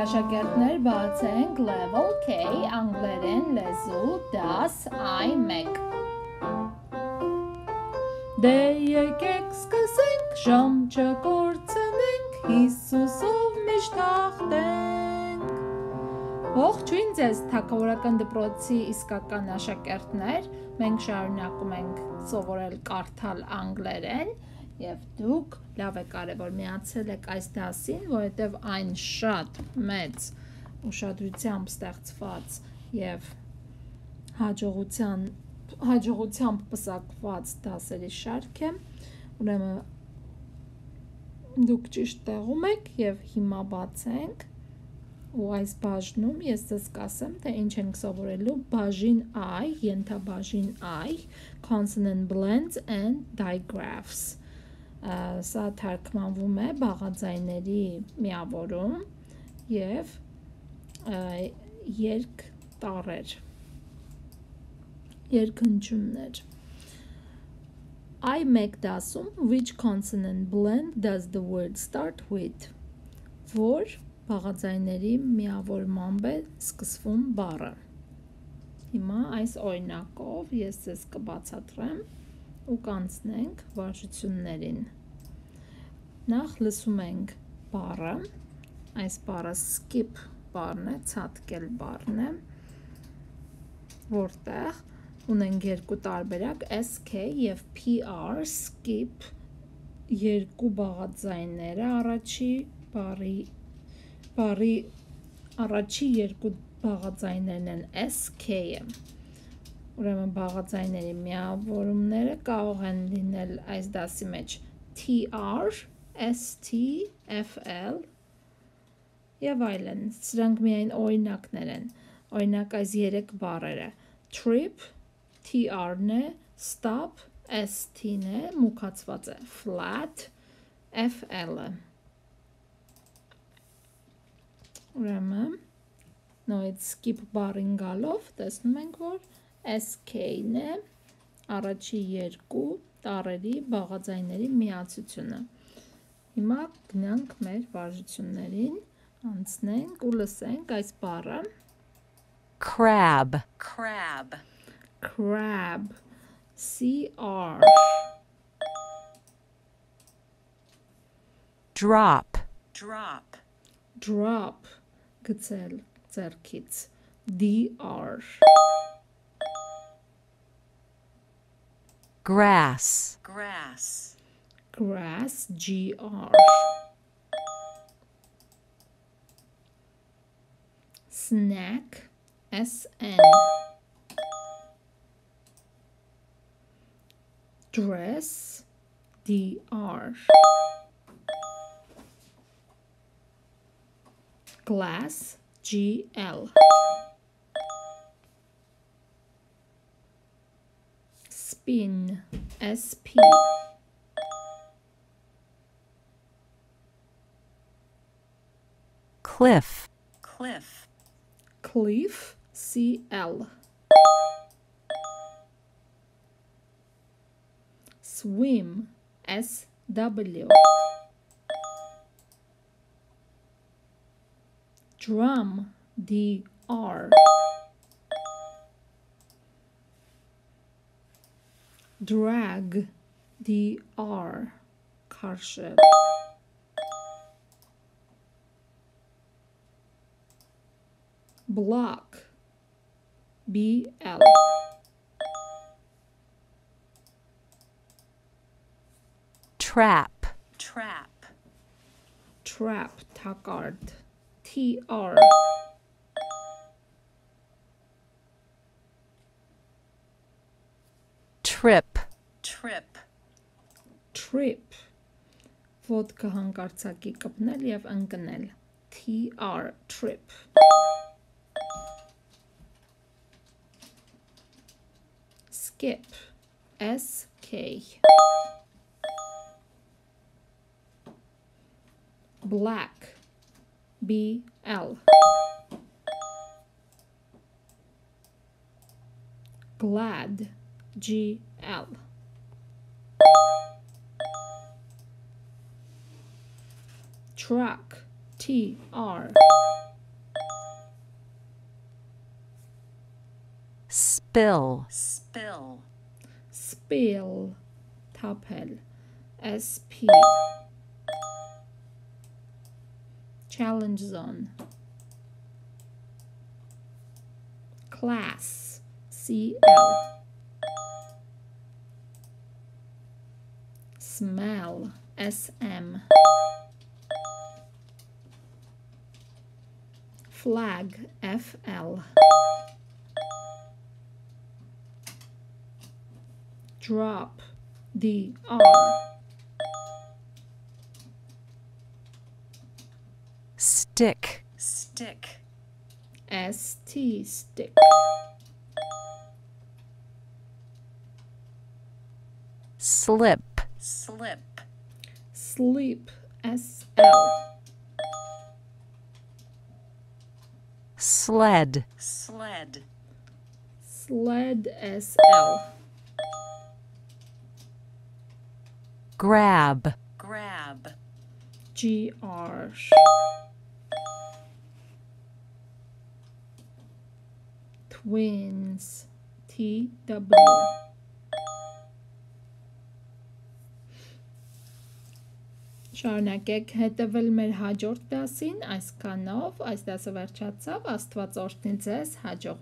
Սիրելի աշակերտներ, բացենք level K անգլերեն լեզու դաս I1 Դե եկեք սկսենք, ժամ չկործնենք, Հիսուսով միշտ հաղթենք։ Ողջույն ձեզ թակավորական դպրոցի իսկական աշակերտներ, մենք շարունակում ենք սովորել կարդալ անգլերեն եւ դուք լավ է կարևոր միացել եք այս դասին, որովհետեւ այն շատ մեծ ուշադրությամբ ստեղծված եւ հաջողության հաջողությամբ պսակված դասերի շարք է։ Ուրեմն դուք ճիշտ տեղում եք եւ հիմա բացենք ու այս բաժնում ես ձեզ կասեմ, թե ինչ ենք սովորելու. բաժին I, ենթաբաժին I, consonant blends and digraphs սա թարգմանվում է բաղաձայների միավորում եւ երկ տարեր երկնչումներ I make դասում which consonant blend does the word start with որ բաղաձայների միավորմամբ է սկսվում բառը Հիմա այս օրինակով ես ձեզ կբացատրեմ ու կանցնենք վարժություններին։ Նախ լսում ենք բառը, այս բառը skip բառն է, ցատկել բառն է, որտեղ ունենք երկու տարբերակ SK եւ PR skip երկու բաղաձայները առաջի բառի բառի առաջի երկու բաղաձայներն են SK-ը Ուրեմն բաղաձայների միավորումները կարող են լինել այս դասի մեջ. TR, ST, FL եւ այլն։ Սրանք միայն օրինակներ են։ Օրինակ այս 3 բառերը. Trip TR-ն է, stop ST-ն է, մուքացված է. Flat FL-ը։ Ուրեմն նույն skip բառին գալով տեսնում ենք, որ SK-ն է առաջի երկու տառերի բաղաձայների միացությունը։ Հիմա գնանք մեր վարժություններին, անցնենք ու լսենք այս բառը crab. Crab. Crab. C R. Drop. Drop. Drop. Գցել ձեռքից. D R grass. Grass. Grass G R. Snack S N. Dress D R. Glass G L spin. SP cliff. Cliff. Cliff. CL swim. SW drum. DR drag dr karşı block bl trap. Trap. Trap takard. Tr trip trip trip vodka հանկարծակի կպնել եւ ընկնել tr trip skip sk black bl glad GL. Truck, TR. Spill, spill. Spill, topple, SP. Challenge zone. Class, CL. Smell S M. Flag F L. Drop D R. Stick, Stick. S T stick. Slip, Slip. sleep. S L. Sled, Sled. sled S L. Grab, Grab. G R. Twins. T W Շարունակեք հետևել մեր հաջորդ դասին, այսքանով այս դասը վերջացավ, Աստված օրհնի ձեզ, հաջողություն